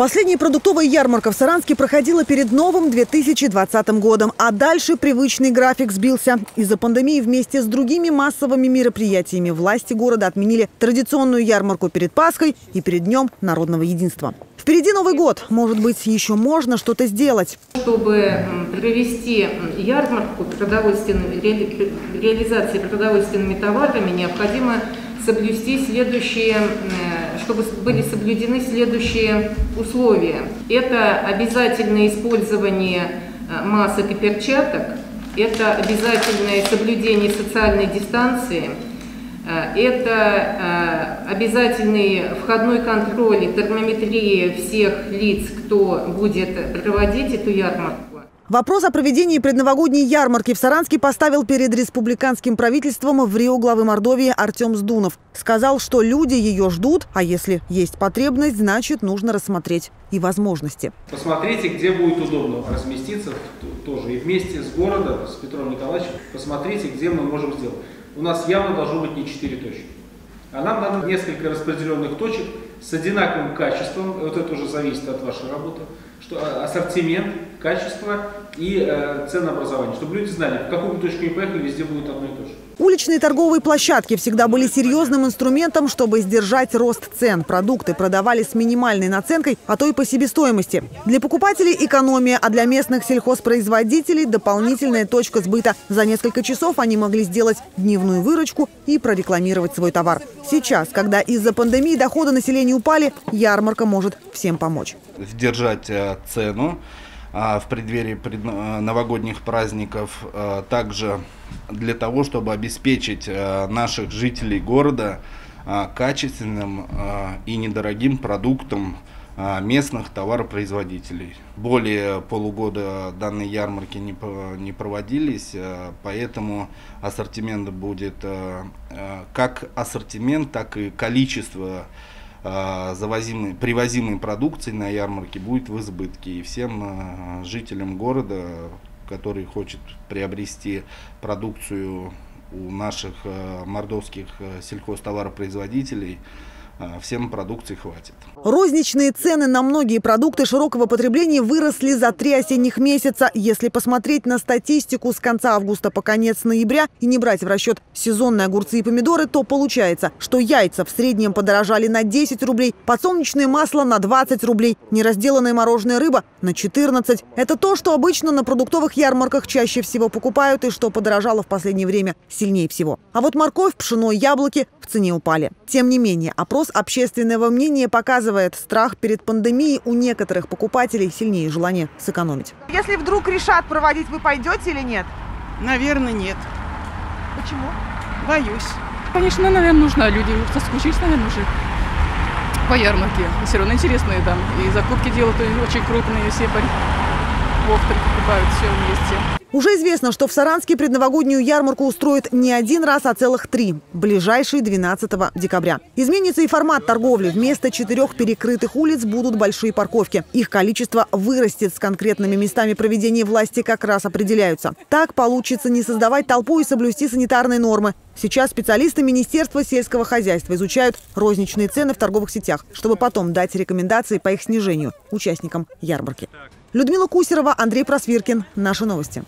Последняя продуктовая ярмарка в Саранске проходила перед новым 2020 годом. А дальше привычный график сбился. Из-за пандемии вместе с другими массовыми мероприятиями власти города отменили традиционную ярмарку перед Пасхой и перед Днем народного единства. Впереди Новый год. Может быть, еще можно что-то сделать. Чтобы провести ярмарку продовольственными, ре, реализации продовольственными товарами, необходимо соблюсти следующие, чтобы были соблюдены следующие условия. Это обязательное использование масок и перчаток, это обязательное соблюдение социальной дистанции, это обязательный входной контроль и термометрия всех лиц, кто будет проводить эту ярмарку. Вопрос о проведении предновогодней ярмарки в Саранске поставил перед республиканским правительством в Рио главы Мордовии Артем Сдунов. Сказал, что люди ее ждут, а если есть потребность, значит нужно рассмотреть и возможности. Посмотрите, где будет удобно разместиться тоже и вместе с городом, с Петром Николаевичем, посмотрите, где мы можем сделать. У нас явно должно быть не 4 точки. А нам надо несколько распределенных точек с одинаковым качеством, вот это уже зависит от вашей работы, что а, ассортимент, качество и э, ценообразование, чтобы люди знали, в какую точку не поехали, везде будет одно и то же. Уличные торговые площадки всегда были серьезным инструментом, чтобы сдержать рост цен. Продукты продавали с минимальной наценкой, а то и по себестоимости. Для покупателей экономия, а для местных сельхозпроизводителей дополнительная точка сбыта. За несколько часов они могли сделать дневную выручку и прорекламировать свой товар. Сейчас, когда из-за пандемии доходы населения упали, ярмарка может всем помочь. Сдержать э, цену а, в преддверии э, новогодних праздников, э, также для того, чтобы обеспечить наших жителей города качественным и недорогим продуктом местных товаропроизводителей. Более полугода данные ярмарки не, не проводились, поэтому ассортимент будет как ассортимент, так и количество завозимой, привозимой продукции на ярмарке будет в избытке. И всем а, жителям города, который хочет приобрести продукцию у наших а, мордовских сельхозтоваропроизводителей, всем продукции хватит. Розничные цены на многие продукты широкого потребления выросли за три осенних месяца. Если посмотреть на статистику с конца августа по конец ноября и не брать в расчет сезонные огурцы и помидоры, то получается, что яйца в среднем подорожали на 10 рублей, подсолнечное масло на 20 рублей, неразделанная мороженая рыба на 14. Это то, что обычно на продуктовых ярмарках чаще всего покупают и что подорожало в последнее время сильнее всего. А вот морковь, пшено, яблоки в цене упали. Тем не менее, опрос общественного мнения показывает, страх перед пандемией у некоторых покупателей сильнее желание сэкономить. Если вдруг решат проводить, вы пойдете или нет? Наверное, нет. Почему? Боюсь. Конечно, наверное, нужно. Люди соскучились, наверное, уже по ярмарке. Все равно интересные там. И закупки делают очень крупные, все оптом покупают все вместе. Уже известно, что в Саранске предновогоднюю ярмарку устроят не один раз, а целых три. Ближайший 12 декабря. Изменится и формат торговли. Вместо четырех перекрытых улиц будут большие парковки. Их количество вырастет. С конкретными местами проведения власти как раз определяются. Так получится не создавать толпу и соблюсти санитарные нормы. Сейчас специалисты Министерства сельского хозяйства изучают розничные цены в торговых сетях, чтобы потом дать рекомендации по их снижению участникам ярмарки. Людмила Кусерова, Андрей Просвиркин. Наши новости.